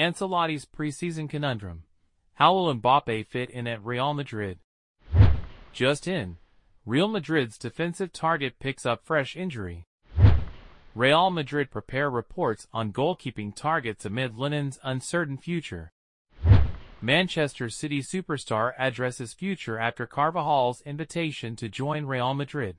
Ancelotti's preseason conundrum. How will Mbappe fit in at Real Madrid? Just in, Real Madrid's defensive target picks up fresh injury. Real Madrid prepare reports on goalkeeping targets amid Lunin's uncertain future. Manchester City superstar addresses future after Carvajal's invitation to join Real Madrid.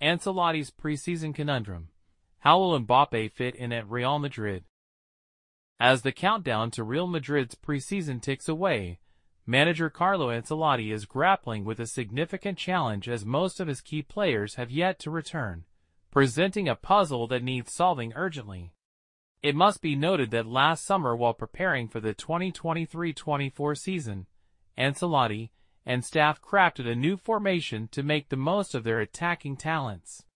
Ancelotti's preseason conundrum. How will Mbappe fit in at Real Madrid? As the countdown to Real Madrid's preseason ticks away, manager Carlo Ancelotti is grappling with a significant challenge as most of his key players have yet to return, presenting a puzzle that needs solving urgently. It must be noted that last summer while preparing for the 2023-24 season, Ancelotti and staff crafted a new formation to make the most of their attacking talents.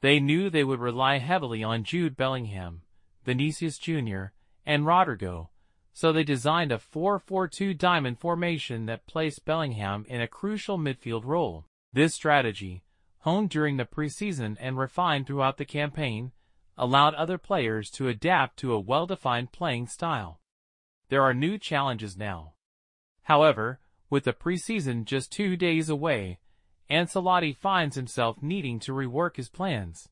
They knew they would rely heavily on Jude Bellingham, Vinicius Jr., and Rodrygo, so they designed a 4-4-2 diamond formation that placed Bellingham in a crucial midfield role. This strategy, honed during the preseason and refined throughout the campaign, allowed other players to adapt to a well-defined playing style. There are new challenges now. However, with the preseason just two days away, Ancelotti finds himself needing to rework his plans.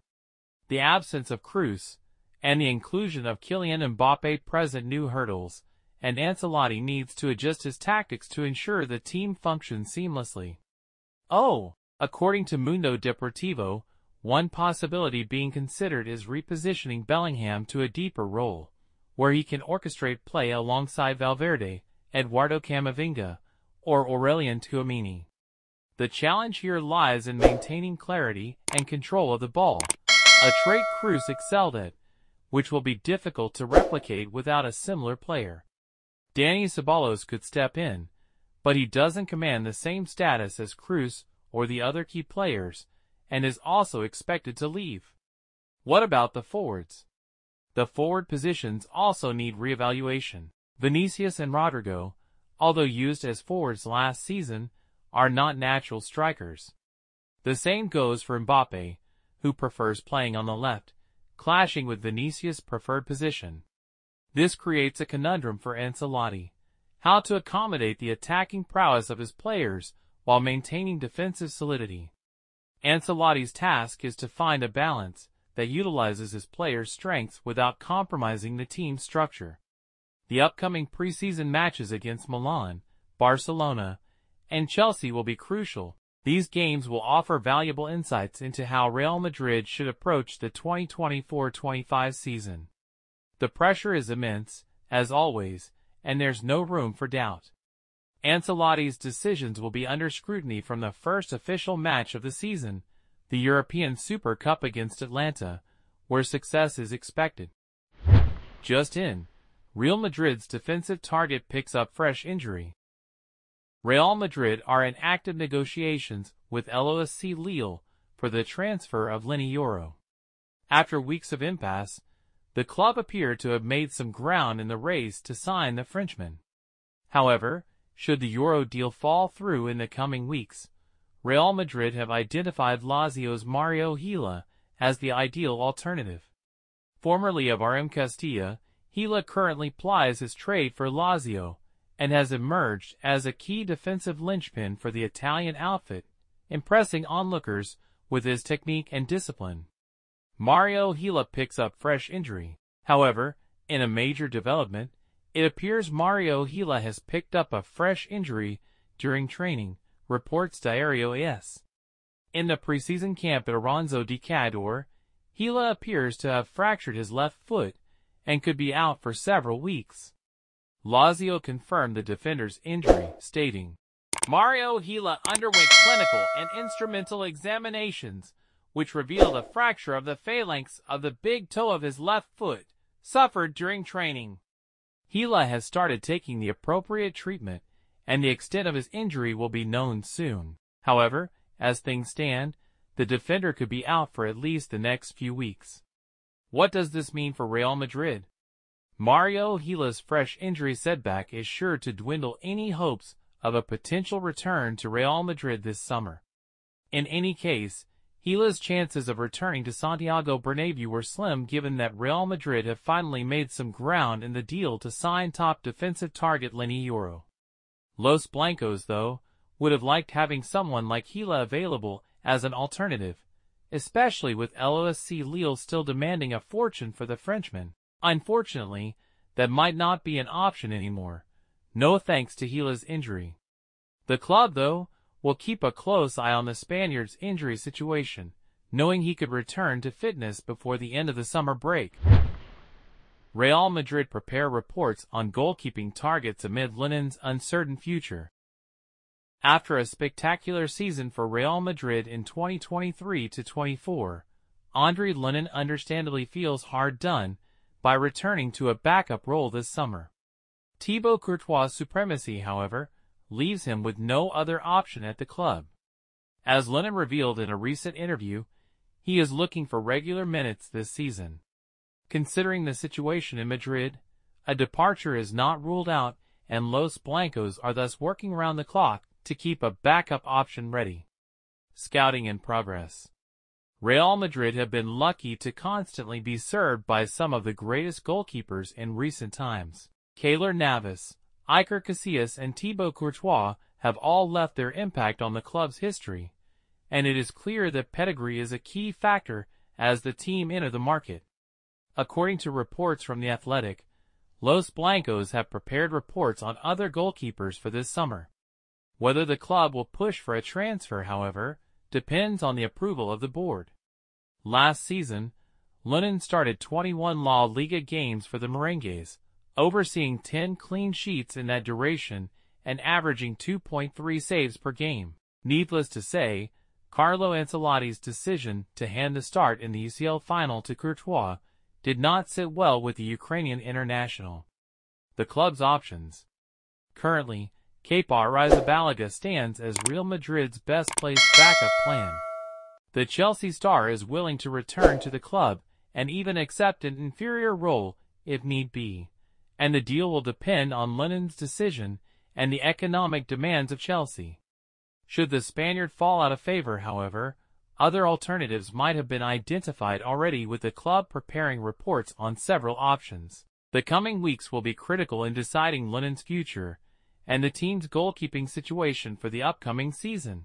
The absence of Kroos and the inclusion of Kylian Mbappe present new hurdles, and Ancelotti needs to adjust his tactics to ensure the team functions seamlessly. Oh, according to Mundo Deportivo, one possibility being considered is repositioning Bellingham to a deeper role, where he can orchestrate play alongside Valverde, Eduardo Camavinga, or Aurelien Tchouameni. The challenge here lies in maintaining clarity and control of the ball, a trait Kroos excelled at, which will be difficult to replicate without a similar player. Dani Ceballos could step in, but he doesn't command the same status as Kroos or the other key players, and is also expected to leave. What about the forwards? The forward positions also need reevaluation. Vinicius and Rodrygo, although used as forwards last season, are not natural strikers. The same goes for Mbappe, who prefers playing on the left, clashing with Vinicius' preferred position. This creates a conundrum for Ancelotti. How to accommodate the attacking prowess of his players while maintaining defensive solidity. Ancelotti's task is to find a balance that utilizes his players' strengths without compromising the team's structure. The upcoming preseason matches against Milan, Barcelona, and Chelsea will be crucial. These games will offer valuable insights into how Real Madrid should approach the 2024-25 season. The pressure is immense, as always, and there's no room for doubt. Ancelotti's decisions will be under scrutiny from the first official match of the season, the European Super Cup against Atalanta, where success is expected. Just in, Real Madrid's defensive target picks up fresh injury. Real Madrid are in active negotiations with LOSC Lille for the transfer of Leny Yoro. After weeks of impasse, the club appeared to have made some ground in the race to sign the Frenchman. However, should the Yoro deal fall through in the coming weeks, Real Madrid have identified Lazio's Mario Gila as the ideal alternative. Formerly of RM Castilla, Gila currently plies his trade for Lazio and has emerged as a key defensive linchpin for the Italian outfit, impressing onlookers with his technique and discipline. Mario Gila picks up fresh injury. However, in a major development, it appears Mario Gila has picked up a fresh injury during training, reports Diario AS. In the preseason camp at Auronzo di Cadore, Gila appears to have fractured his left foot and could be out for several weeks. Lazio confirmed the defender's injury, stating, Mario Gila underwent clinical and instrumental examinations, which revealed a fracture of the phalanx of the big toe of his left foot, suffered during training. Gila has started taking the appropriate treatment, and the extent of his injury will be known soon. However, as things stand, the defender could be out for at least the next few weeks. What does this mean for Real Madrid? Mario Gila's fresh injury setback is sure to dwindle any hopes of a potential return to Real Madrid this summer. In any case, Gila's chances of returning to Santiago Bernabeu were slim given that Real Madrid have finally made some ground in the deal to sign top defensive target Leny Yoro. Los Blancos, though, would have liked having someone like Gila available as an alternative, especially with LOSC Lille still demanding a fortune for the Frenchman. Unfortunately, that might not be an option anymore, no thanks to Gila's injury. The club, though, will keep a close eye on the Spaniard's injury situation, knowing he could return to fitness before the end of the summer break. Real Madrid prepare reports on goalkeeping targets amid Lunin's uncertain future. After a spectacular season for Real Madrid in 2023-24, Andriy Lunin understandably feels hard done by returning to a backup role this summer. Thibaut Courtois' supremacy, however, leaves him with no other option at the club. As Lunin revealed in a recent interview, he is looking for regular minutes this season. Considering the situation in Madrid, a departure is not ruled out and Los Blancos are thus working around the clock to keep a backup option ready. Scouting in progress. Real Madrid have been lucky to constantly be served by some of the greatest goalkeepers in recent times. Keylor Navas, Iker Casillas and Thibaut Courtois have all left their impact on the club's history, and it is clear that pedigree is a key factor as the team enter the market. According to reports from The Athletic, Los Blancos have prepared reports on other goalkeepers for this summer. Whether the club will push for a transfer, however, depends on the approval of the board. Last season, Lunin started 21 La Liga games for the Merengues, overseeing 10 clean sheets in that duration and averaging 2.3 saves per game. Needless to say, Carlo Ancelotti's decision to hand the start in the UCL final to Courtois did not sit well with the Ukrainian international. The club's options. Currently, Kepa Arrizabalaga stands as Real Madrid's best-placed backup plan. The Chelsea star is willing to return to the club and even accept an inferior role if need be and the deal will depend on Lunin's decision and the economic demands of Chelsea. Should the Spaniard fall out of favor, however, other alternatives might have been identified already with the club preparing reports on several options. The coming weeks will be critical in deciding Lunin's future and the team's goalkeeping situation for the upcoming season.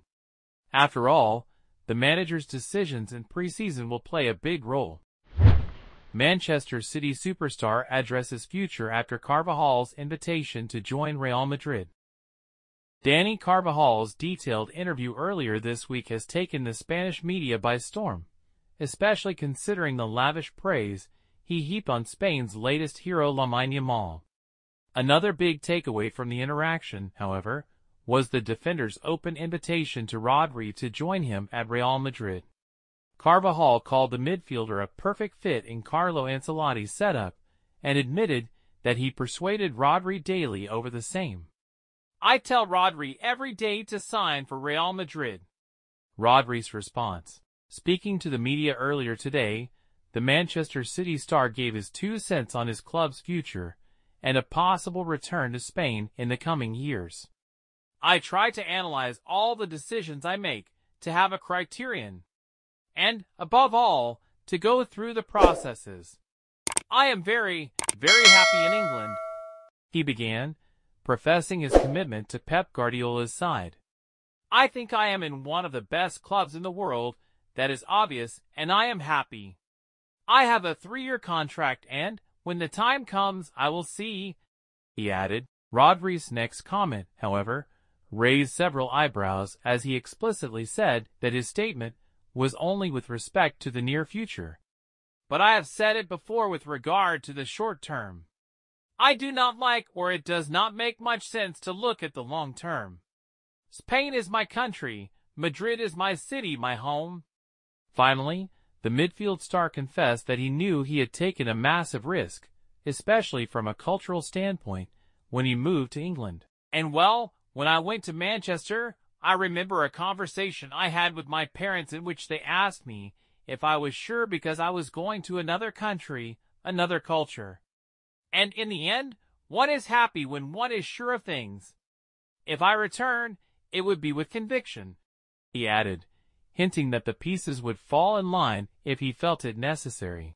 After all, the manager's decisions in preseason will play a big role. Manchester City superstar addresses future after Carvajal's invitation to join Real Madrid. Dani Carvajal's detailed interview earlier this week has taken the Spanish media by storm, especially considering the lavish praise he heaped on Spain's latest hero Lamine Yamal. Another big takeaway from the interaction, however, was the defender's open invitation to Rodri to join him at Real Madrid. Carvajal called the midfielder a perfect fit in Carlo Ancelotti's setup and admitted that he persuaded Rodri daily over the same. I tell Rodri every day to sign for Real Madrid. Rodri's response. Speaking to the media earlier today, the Manchester City star gave his two cents on his club's future and a possible return to Spain in the coming years. I try to analyze all the decisions I make to have a criterion and, above all, to go through the processes. I am very, very happy in England, he began, professing his commitment to Pep Guardiola's side. I think I am in one of the best clubs in the world, that is obvious, and I am happy. I have a three-year contract and, when the time comes, I will see, he added. Rodri's next comment, however, raised several eyebrows as he explicitly said that his statement was only with respect to the near future. But I have said it before with regard to the short term. I do not like or it does not make much sense to look at the long term. Spain is my country, Madrid is my city, my home. Finally, the midfield star confessed that he knew he had taken a massive risk, especially from a cultural standpoint, when he moved to England. And well, when I went to Manchester, I remember a conversation I had with my parents in which they asked me if I was sure because I was going to another country, another culture. And in the end, one is happy when one is sure of things. If I return, it would be with conviction. He added, hinting that the pieces would fall in line if he felt it necessary.